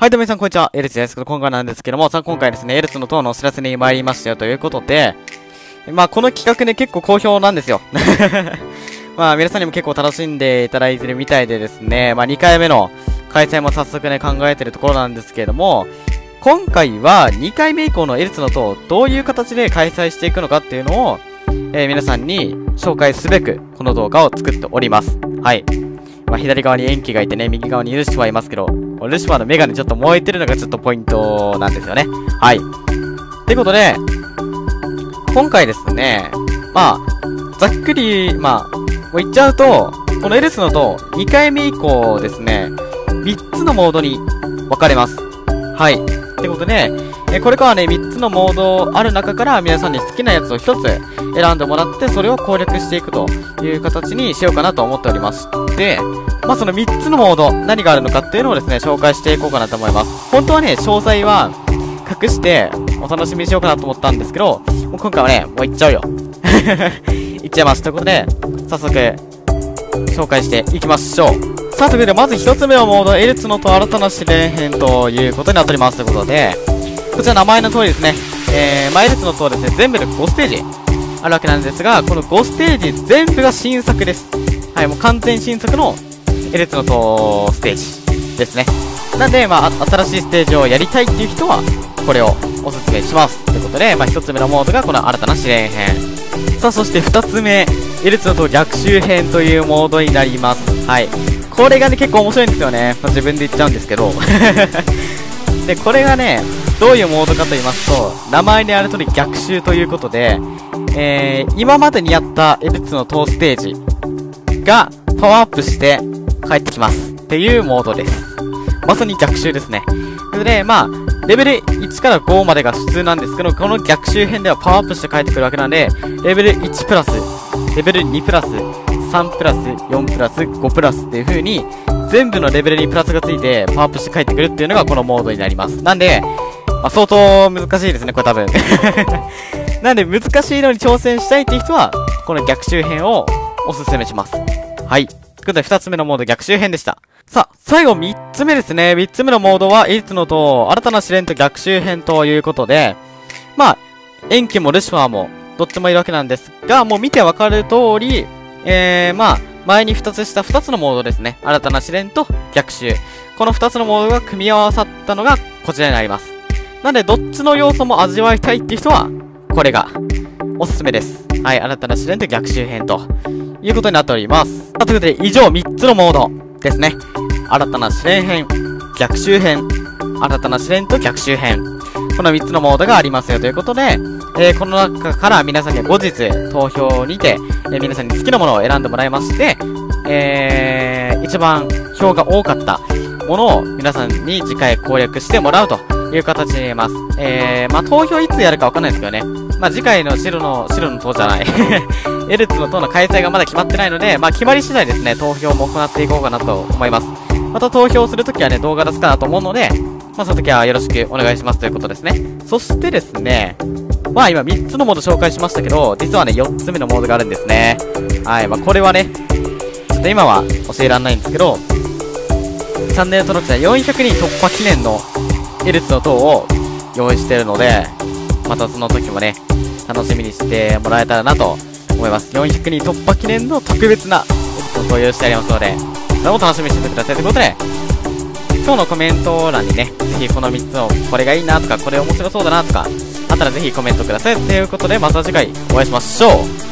はい、どうも皆さん、こんにちは。エルツです。今回なんですけども、さあ、今回ですね、エルツの塔のお知らせに参りましたよということで、まあ、この企画ね、結構好評なんですよ。まあ、皆さんにも結構楽しんでいただいてるみたいでですね、まあ、2回目の開催も早速ね、考えてるところなんですけれども、今回は2回目以降のエルツの塔、どういう形で開催していくのかっていうのを、えー、皆さんに紹介すべく、この動画を作っております。はい。まあ、左側に延期がいてね、右側にルシファーいますけど、ルシファーのメガネちょっと燃えてるのがちょっとポイントなんですよね。はい。ってことで、今回ですね、まあ、ざっくり、まあ、もう言っちゃうと、このエルスのと2回目以降ですね、3つのモードに分かれます。はい。ってことで、えこれからね、3つのモードある中から皆さんに好きなやつを1つ選んでもらって、それを攻略していくという形にしようかなと思っておりまして、まあ、その3つのモード、何があるのかっていうのをですね、紹介していこうかなと思います。本当はね、詳細は隠してお楽しみにしようかなと思ったんですけど、もう今回はね、もういっちゃうよ。いっちゃいます。ということで、早速、紹介していきましょう。さあ、ということで、まず1つ目のモード、エルツのと新たな試練編ということになっております。ということで、こちら名前の通りですね、えー、マイルツの塔ですね、全部で5ステージあるわけなんですが、この5ステージ全部が新作です。はい、もう完全新作のエルツの塔ステージですね。なんで、まあ、新しいステージをやりたいっていう人は、これをおすすめします。ということで、まあ、1つ目のモードがこの新たな試練編。さあ、そして2つ目、エルツの塔逆襲編というモードになります。はい。これがね、結構面白いんですよね。まあ、自分で言っちゃうんですけど。で、これがね、どういうモードかと言いますと、名前にある通り逆襲ということで、えー、今までにやったエルツのトーステージがパワーアップして帰ってきますっていうモードです。まさに逆襲ですね。で、まあ、レベル1から5までが普通なんですけど、この逆襲編ではパワーアップして帰ってくるわけなんで、レベル1プラス、レベル2プラス、3プラス、4プラス、5プラスっていう風に、全部のレベルにプラスがついてパワーアップして帰ってくるっていうのがこのモードになります。なんで、まあ、相当難しいですね、これ多分。なんで難しいのに挑戦したいっていう人は、この逆襲編をおすすめします。はい。ということで、二つ目のモード逆襲編でした。さあ、最後三つ目ですね。三つ目のモードは、いつのと、新たな試練と逆襲編ということで、まあ、延期もルシファーも、どっちもいるわけなんですが、もう見てわかる通り、えー、まあ、前に2つした2つのモードですね。新たな試練と逆襲。この2つのモードが組み合わさったのがこちらになります。なんで、どっちの要素も味わいたいっていう人は、これが、おすすめです。はい、新たな試練と逆襲編と、いうことになっております。ということで、以上3つのモードですね。新たな試練編、逆襲編、新たな試練と逆襲編。この3つのモードがありますよということで、えー、この中から皆さんには後日投票にて、えー、皆さんに好きなものを選んでもらいまして、えー、一番票が多かったものを皆さんに次回攻略してもらうという形になります。えー、まあ、投票いつやるかわかんないですけどね。まあ、次回の白の、白の塔じゃない エルツの塔の開催がまだ決まってないので、まあ、決まり次第ですね、投票も行っていこうかなと思います。また投票するときはね、動画出すかなと思うので、まあ、その時はよろしくお願いしますということですね。そしてですね、まあ今3つのモード紹介しましたけど、実はね、4つ目のモードがあるんですね。はい、まあこれはね、ちょっと今は教えらんないんですけど、チャンネル登録者400人突破記念のエルツの塔を用意してるので、またその時もね、楽しみにしてもらえたらなと思います。400人突破記念の特別なエルツを用意してありますので、それも楽しみにしててくださいということで、今日のコメント欄にね、ぜひこの3つを、これがいいなとか、これ面白そうだなとか、あったらぜひコメントください。ということで、また次回お会いしましょう